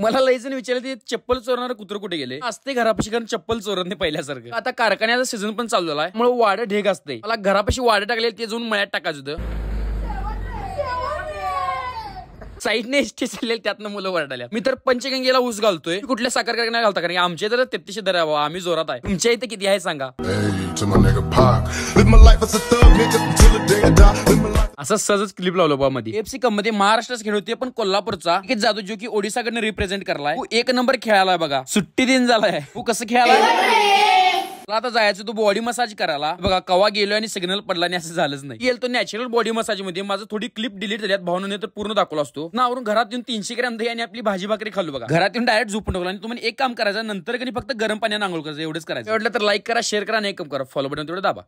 मला लयजण जण विचारलं ते चप्पल चोरणार कुत्र कुठे गेले? असते घरापाशी कारण चप्पल चोरत नाही पहिल्यासारखं. आता कारखान्याचा सीझन पण चालू झालाय. मुळे वाडं ढेग असते. मला घरापाशी वाडं टाकले ते जाऊन मळ्यात टाकायचं होतं. साईडने एसटी चालले त्यातनं मुलं वरडाल्या मी तर पंचगंगेला ऊस घालतोय. कुठल्या साखर कारखान्यात घालता? कारण आमच्या इथं तेहतीसशे दर आहे बाबा. आम्ही जोरात आहे. तुमच्या इथे किती आहे सांगा. असं सहजच क्लिप लावलं बा मध्ये एफसी कपमध्ये महाराष्ट्राच खेळ होते पण कोल्हापूरचा. एक जादू जो की ओडिसाकडनं रिप्रेझेंट करलाय. तो एक नंबर खेळाला बघा. सुट्टी दिन झालाय. तू कसं खेळाला मला आता जायचं तो बॉडी मसाज करायला. बघा कवा गेलो आणि सिग्नल पडला आणि असं झालंच नाही. गेलो तो नॅचरल बॉडी मसाजमध्ये. माझं थोडी क्लिप डिलीट झाल्यात भावने तर पूर्ण दाखवला असतो. नावरून घरात येऊन तीनशे ग्रॅम दही आणि आपली भाजी भाकरी खाल्लो बघा. घरात येऊन डायरेक्ट झोपून टाकलो. आणि तुम्हाला एक काम करायचं नंतर कधी फक्त गरम पाण्याने आंघोळ करायचं एवढंच करायचं. एवढं तर लाईक करा शेअर करा आणि एक काम करा. फॉलो बटन तेवढं दाबा.